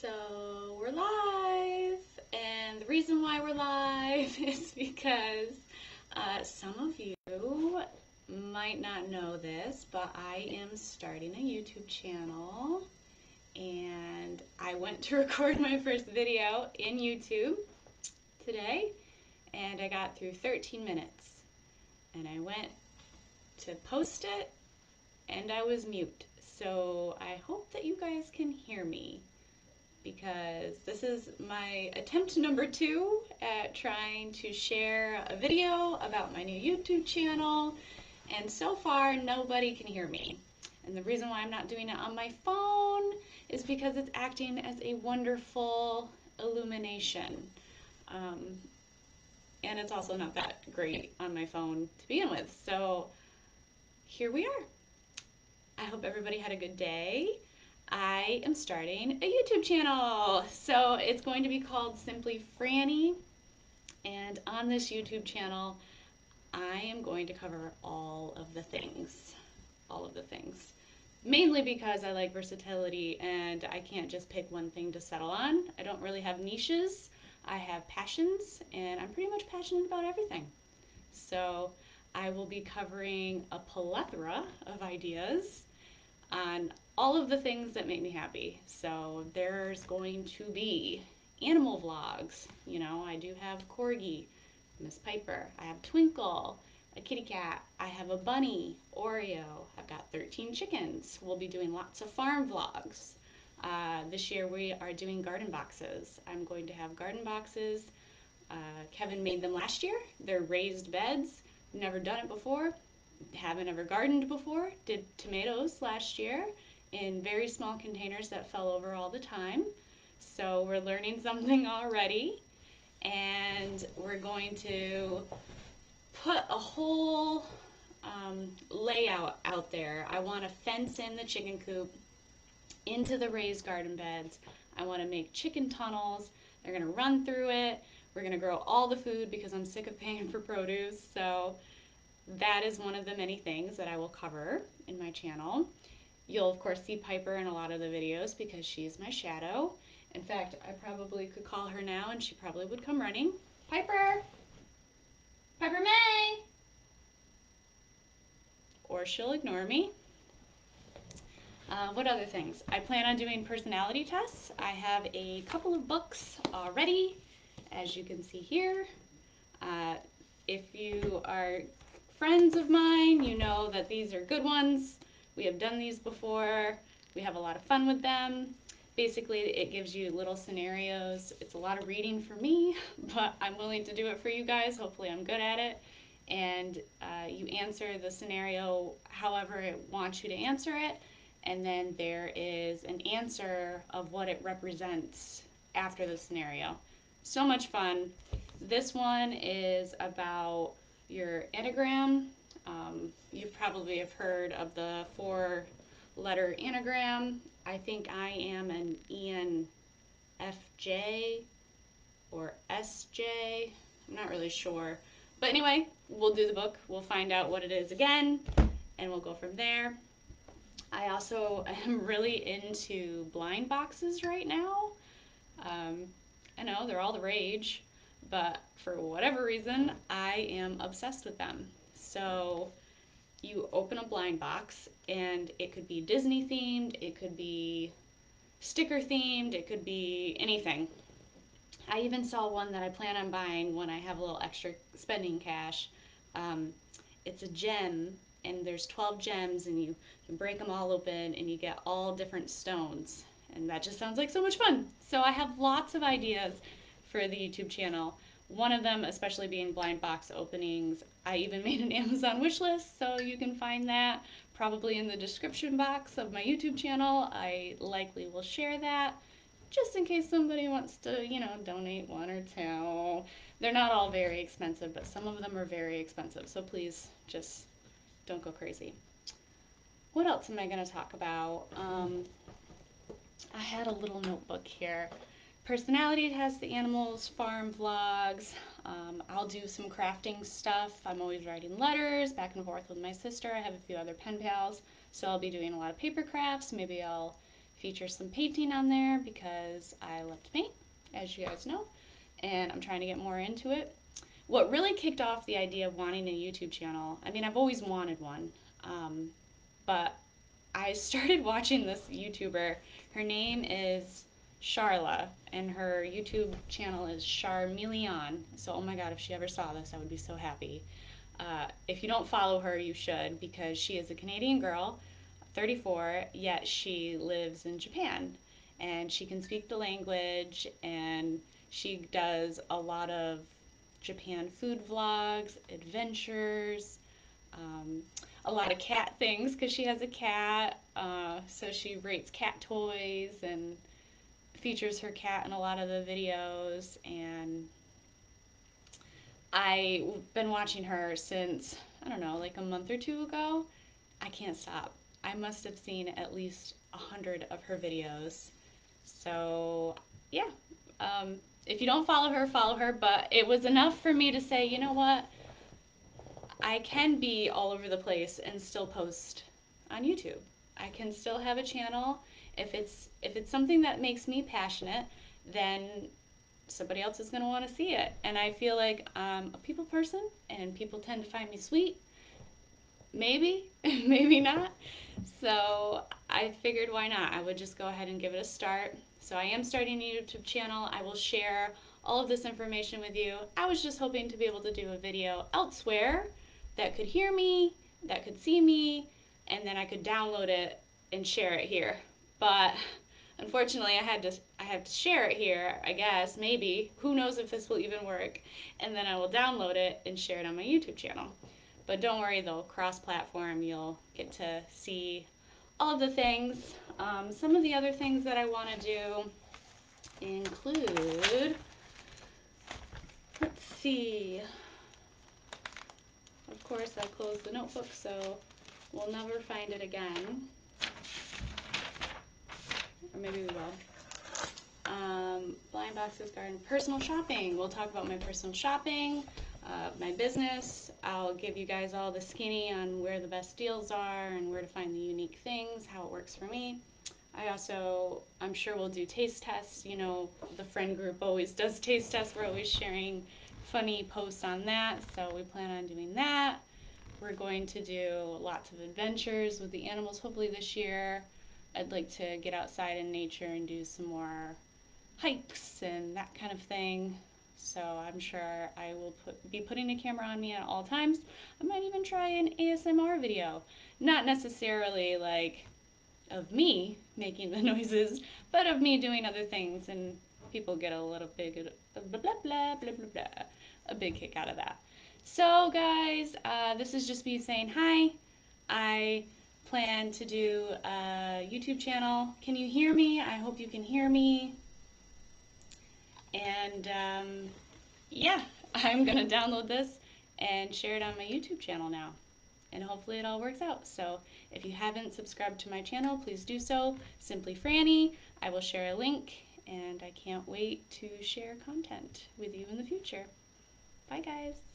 So we're live, and the reason why we're live is because uh, some of you might not know this, but I am starting a YouTube channel, and I went to record my first video in YouTube today, and I got through 13 minutes, and I went to post it, and I was mute. So I hope that you guys can hear me because this is my attempt number two at trying to share a video about my new YouTube channel and so far nobody can hear me. And the reason why I'm not doing it on my phone is because it's acting as a wonderful illumination. Um, and it's also not that great on my phone to begin with. So here we are. I hope everybody had a good day. I am starting a YouTube channel. So it's going to be called Simply Franee. And on this YouTube channel, I am going to cover all of the things. All of the things. Mainly because I like versatility and I can't just pick one thing to settle on. I don't really have niches. I have passions and I'm pretty much passionate about everything. So I will be covering a plethora of ideas on all of the things that make me happy. So there's going to be animal vlogs. You know, I do have Corgi, Miss Piper. I have Twinkle, a kitty cat. I have a bunny, Oreo. I've got 13 chickens. We'll be doing lots of farm vlogs. Uh, this year we are doing garden boxes. I'm going to have garden boxes. Uh, Kevin made them last year. They're raised beds. Never done it before haven't ever gardened before, did tomatoes last year in very small containers that fell over all the time. So we're learning something already. And we're going to put a whole um, layout out there. I want to fence in the chicken coop into the raised garden beds. I want to make chicken tunnels. They're going to run through it. We're going to grow all the food because I'm sick of paying for produce. So that is one of the many things that I will cover in my channel. You'll of course see Piper in a lot of the videos because she's my shadow. In fact, I probably could call her now and she probably would come running. Piper! Piper May! Or she'll ignore me. Uh, what other things? I plan on doing personality tests. I have a couple of books already, as you can see here. Uh, if you are friends of mine, you know that these are good ones. We have done these before. We have a lot of fun with them. Basically, it gives you little scenarios. It's a lot of reading for me, but I'm willing to do it for you guys. Hopefully, I'm good at it. And uh, you answer the scenario however it wants you to answer it. And then there is an answer of what it represents after the scenario. So much fun. This one is about your anagram. Um, probably have heard of the four letter anagram. I think I am an ENFJ or SJ. I'm not really sure. But anyway, we'll do the book. We'll find out what it is again, and we'll go from there. I also am really into blind boxes right now. Um, I know they're all the rage but for whatever reason, I am obsessed with them. So you open a blind box, and it could be Disney themed, it could be sticker themed, it could be anything. I even saw one that I plan on buying when I have a little extra spending cash. Um, it's a gem, and there's 12 gems, and you, you break them all open, and you get all different stones. And that just sounds like so much fun. So I have lots of ideas for the YouTube channel. One of them, especially being blind box openings. I even made an Amazon wish list, so you can find that probably in the description box of my YouTube channel. I likely will share that just in case somebody wants to, you know, donate one or two. They're not all very expensive, but some of them are very expensive, so please just don't go crazy. What else am I going to talk about? Um, I had a little notebook here personality test, the animals, farm vlogs. Um, I'll do some crafting stuff. I'm always writing letters back and forth with my sister. I have a few other pen pals, so I'll be doing a lot of paper crafts. Maybe I'll feature some painting on there because I love to paint, as you guys know, and I'm trying to get more into it. What really kicked off the idea of wanting a YouTube channel, I mean, I've always wanted one, um, but I started watching this YouTuber. Her name is Sharla, and her YouTube channel is Sharmeleon. So, oh my god, if she ever saw this, I would be so happy. Uh, if you don't follow her, you should because she is a Canadian girl, 34, yet she lives in Japan. And she can speak the language, and she does a lot of Japan food vlogs, adventures, um, a lot of cat things because she has a cat. Uh, so she rates cat toys and features her cat in a lot of the videos. And I've been watching her since, I don't know, like a month or two ago. I can't stop. I must have seen at least a hundred of her videos. So, yeah. Um, if you don't follow her, follow her. But it was enough for me to say, you know what? I can be all over the place and still post on YouTube. I can still have a channel. If it's if it's something that makes me passionate, then somebody else is going to want to see it. And I feel like I'm a people person and people tend to find me sweet. Maybe, maybe not. So I figured why not? I would just go ahead and give it a start. So I am starting a YouTube channel. I will share all of this information with you. I was just hoping to be able to do a video elsewhere that could hear me, that could see me, and then I could download it and share it here. But unfortunately, I had to I have to share it here, I guess, maybe. Who knows if this will even work. And then I will download it and share it on my YouTube channel. But don't worry though, cross-platform, you'll get to see all of the things. Um, some of the other things that I want to do include, let's see, of course, I closed the notebook, so we'll never find it again. Or maybe we will. Um, Blind Boxes Garden Personal Shopping. We'll talk about my personal shopping, uh, my business. I'll give you guys all the skinny on where the best deals are and where to find the unique things, how it works for me. I also, I'm sure we'll do taste tests. You know, the friend group always does taste tests. We're always sharing funny posts on that, so we plan on doing that. We're going to do lots of adventures with the animals hopefully this year. I'd like to get outside in nature and do some more hikes and that kind of thing. So I'm sure I will put, be putting a camera on me at all times. I might even try an ASMR video. Not necessarily like of me making the noises, but of me doing other things and people get a little bit blah blah blah blah blah blah a big kick out of that. So guys, uh, this is just me saying hi. I plan to do a YouTube channel. Can you hear me? I hope you can hear me. And um, yeah, I'm gonna download this and share it on my YouTube channel now. And hopefully it all works out. So if you haven't subscribed to my channel, please do so. Simply Franee. I will share a link and I can't wait to share content with you in the future. Bye guys.